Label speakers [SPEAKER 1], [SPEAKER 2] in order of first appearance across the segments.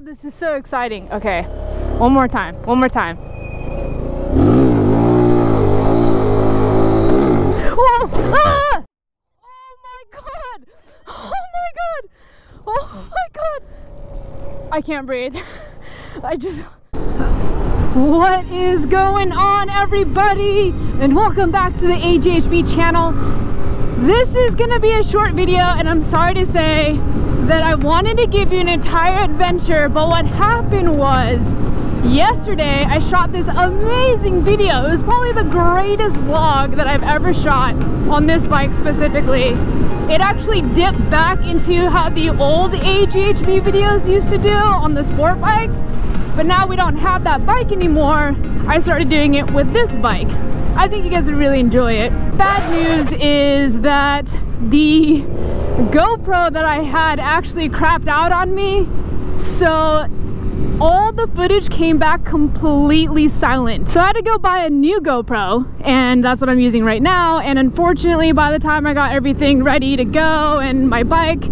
[SPEAKER 1] god, this is so exciting. Okay, one more time, one more time. Ah! oh my god! Oh my god! Oh my god! I can't breathe. I just... What is going on everybody? And welcome back to the AGHB channel. This is gonna be a short video and I'm sorry to say that I wanted to give you an entire adventure, but what happened was yesterday I shot this amazing video. It was probably the greatest vlog that I've ever shot on this bike specifically. It actually dipped back into how the old AGHB videos used to do on the sport bike, but now we don't have that bike anymore. I started doing it with this bike. I think you guys would really enjoy it. Bad news is that the GoPro that I had actually crapped out on me. So all the footage came back completely silent. So I had to go buy a new GoPro and that's what I'm using right now. And unfortunately, by the time I got everything ready to go and my bike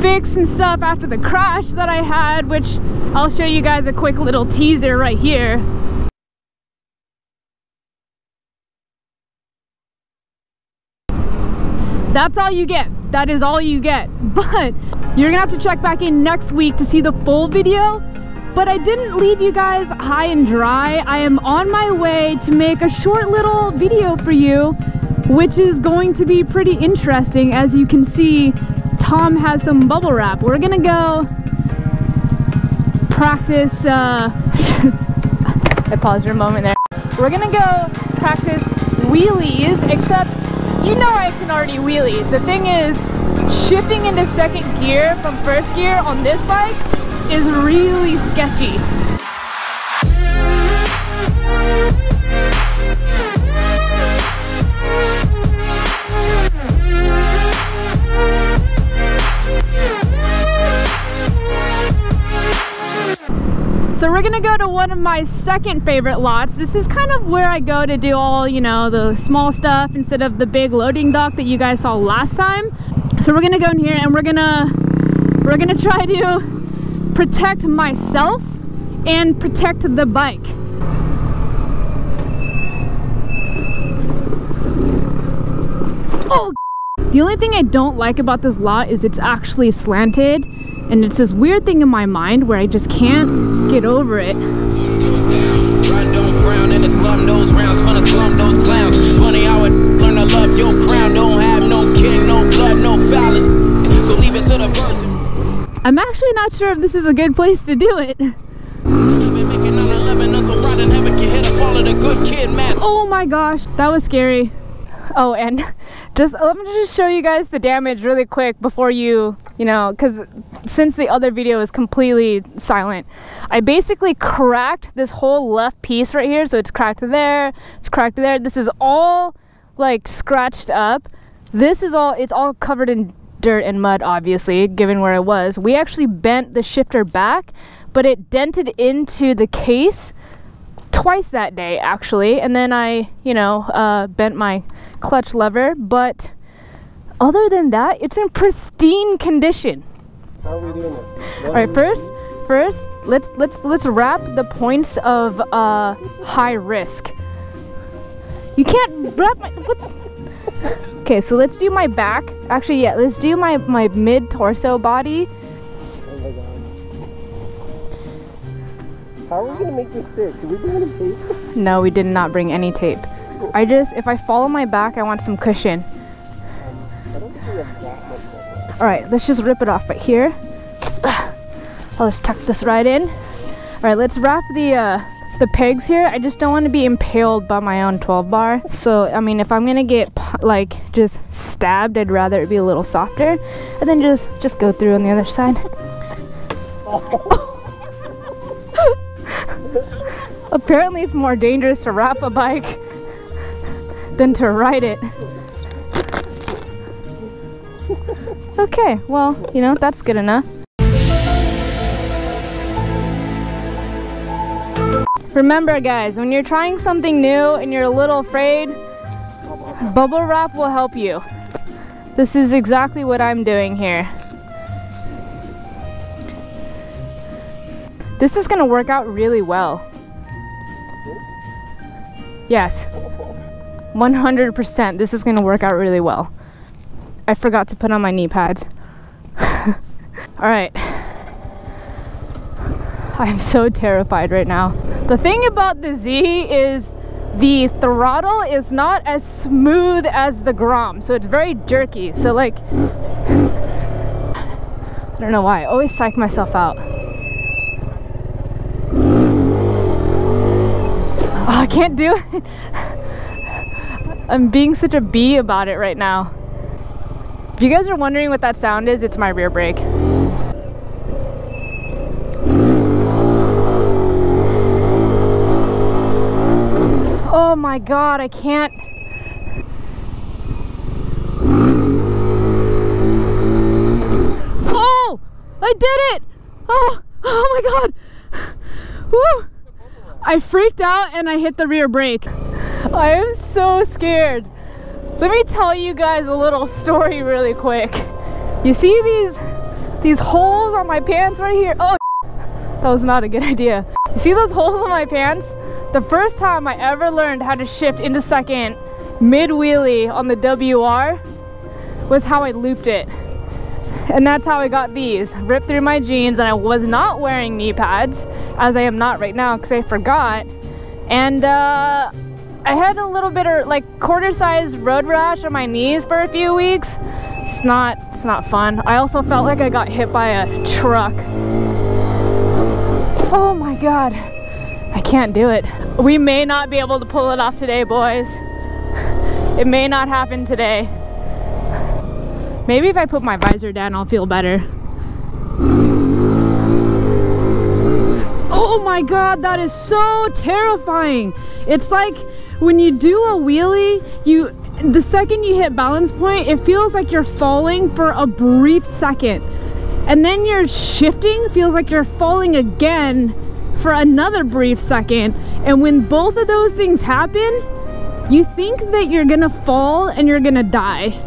[SPEAKER 1] fixed and stuff after the crash that I had, which I'll show you guys a quick little teaser right here. That's all you get. That is all you get. But you're gonna have to check back in next week to see the full video. But I didn't leave you guys high and dry. I am on my way to make a short little video for you, which is going to be pretty interesting. As you can see, Tom has some bubble wrap. We're gonna go practice, uh, I paused for a moment there. We're gonna go practice wheelies, except you know I can already wheelie. The thing is, shifting into second gear from first gear on this bike is really sketchy. We're gonna go to one of my second favorite lots. This is kind of where I go to do all, you know, the small stuff instead of the big loading dock that you guys saw last time. So we're gonna go in here and we're gonna, we're gonna try to protect myself and protect the bike. Oh, the only thing I don't like about this lot is it's actually slanted and it's this weird thing in my mind where I just can't get over it. I'm actually not sure if this is a good place to do it.
[SPEAKER 2] Been making 9/11 until right in heaven can hit a fall of the good kid, man.
[SPEAKER 1] Oh my gosh, that was scary. Oh, and just let me just show you guys the damage really quick before you, you know, because since the other video is completely silent, I basically cracked this whole left piece right here. So it's cracked there, it's cracked there. This is all like scratched up. This is all, it's all covered in dirt and mud, obviously, given where it was. We actually bent the shifter back, but it dented into the case twice that day actually and then I you know uh, bent my clutch lever but other than that it's in pristine condition
[SPEAKER 3] How are we doing this?
[SPEAKER 1] all right first first let's let's let's wrap the points of uh, high risk you can't wrap my what okay so let's do my back actually yeah let's do my my mid torso body
[SPEAKER 3] Oh my god. How are we gonna make this stick? Did we bring any tape?
[SPEAKER 1] no we did not bring any tape I just if I follow my back I want some cushion
[SPEAKER 3] much more.
[SPEAKER 1] All right, let's just rip it off right here. I'll just tuck this right in. All right, let's wrap the uh, the pegs here. I just don't want to be impaled by my own 12 bar. So, I mean, if I'm gonna get like just stabbed, I'd rather it be a little softer, and then just just go through on the other side. Apparently, it's more dangerous to wrap a bike than to ride it. Okay, well, you know, that's good enough. Remember guys, when you're trying something new and you're a little afraid, bubble wrap will help you. This is exactly what I'm doing here. This is gonna work out really well. Yes. 100% this is gonna work out really well. I forgot to put on my knee pads. All right. I'm so terrified right now. The thing about the Z is the throttle is not as smooth as the Grom, so it's very jerky. So like, I don't know why, I always psych myself out. Oh, I can't do it. I'm being such a bee about it right now. If you guys are wondering what that sound is, it's my rear brake. Oh my god, I can't. Oh! I did it! Oh, oh my god! Woo! I freaked out and I hit the rear brake. I am so scared. Let me tell you guys a little story really quick. You see these these holes on my pants right here? Oh, that was not a good idea. You see those holes on my pants? The first time I ever learned how to shift into second mid wheelie on the WR was how I looped it. And that's how I got these. Ripped through my jeans and I was not wearing knee pads as I am not right now because I forgot. And uh, I had a little bit of like quarter sized road rash on my knees for a few weeks. It's not, it's not fun. I also felt like I got hit by a truck. Oh my God, I can't do it. We may not be able to pull it off today, boys. It may not happen today. Maybe if I put my visor down, I'll feel better. Oh my God, that is so terrifying. It's like when you do a wheelie, you the second you hit balance point, it feels like you're falling for a brief second. And then you're shifting, feels like you're falling again for another brief second. And when both of those things happen, you think that you're gonna fall and you're gonna die.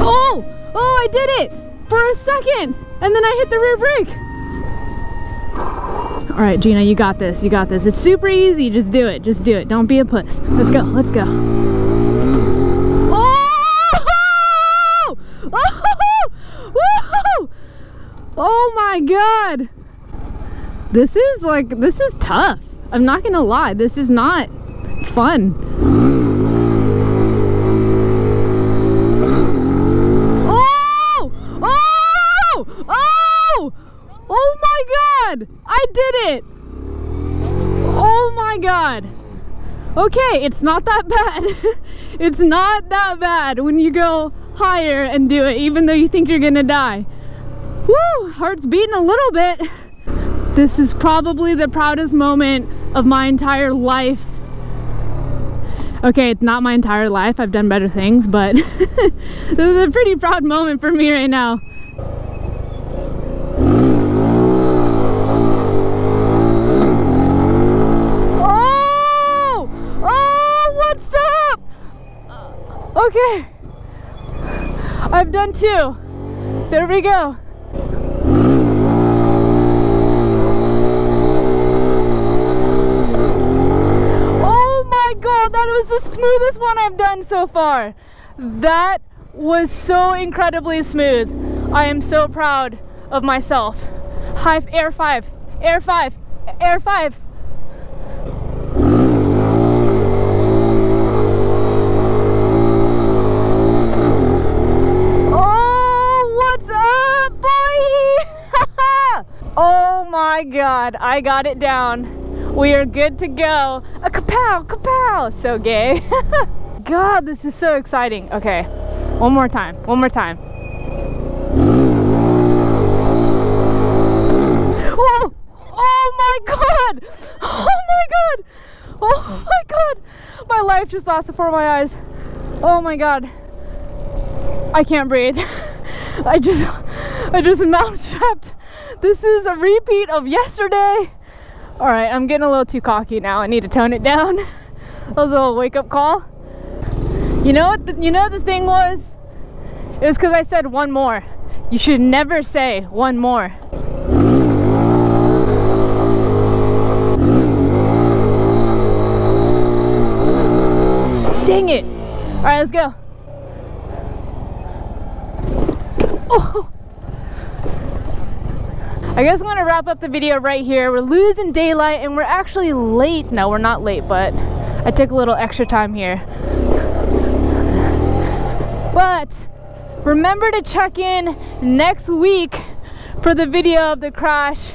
[SPEAKER 1] Oh, oh, I did it for a second. And then I hit the rear brake. All right, Gina, you got this. You got this. It's super easy. Just do it. Just do it. Don't be a puss. Let's go. Let's go. Oh! Oh! Oh my god. This is like, this is tough. I'm not gonna lie. This is not fun. Oh! Oh! Oh! Oh my god! I did it! Oh my god. Okay, it's not that bad. it's not that bad when you go higher and do it, even though you think you're gonna die. Woo! Heart's beating a little bit. This is probably the proudest moment of my entire life. Okay, it's not my entire life. I've done better things, but this is a pretty proud moment for me right now. Oh! Oh, what's up? Okay. I've done two. There we go. Oh my god, that was the smoothest one I've done so far. That was so incredibly smooth. I am so proud of myself. High air five, air five, air five. Oh, what's up, boy? oh god, I got it down. We are good to go. A kapow, kapow. So gay. god, this is so exciting. Okay, one more time, one more time. Whoa! Oh my god! Oh my god! Oh my god! My life just lost before my eyes. Oh my god. I can't breathe. I just I just mouth trapped. This is a repeat of yesterday. All right, I'm getting a little too cocky now. I need to tone it down. that was a little wake up call. You know what? The, you know the thing was? It was because I said one more. You should never say one more. Dang it. All right, let's go. Oh. I guess I'm gonna wrap up the video right here. We're losing daylight and we're actually late. No, we're not late, but I took a little extra time here. But remember to check in next week for the video of the crash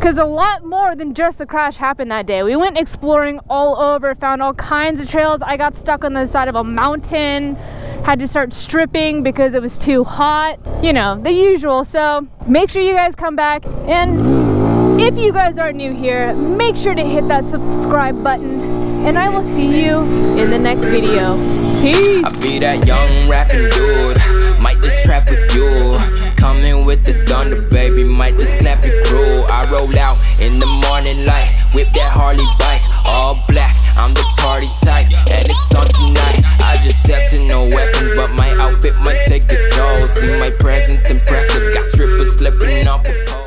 [SPEAKER 1] because a lot more than just the crash happened that day. We went exploring all over, found all kinds of trails. I got stuck on the side of a mountain, had to start stripping because it was too hot. You know, the usual. So make sure you guys come back. And if you guys are new here, make sure to hit that subscribe button. And I will see you in the next video. Peace.
[SPEAKER 2] I be that young rapping dude, might just trap with you. Coming with the thunder, baby, might just clap your crew. I roll out in the morning light, whip that Harley bike, all black. I'm the party type, and it's on tonight just steps and no weapons But my outfit might take the soul See my presence impressive. Got strippers slipping off a pole.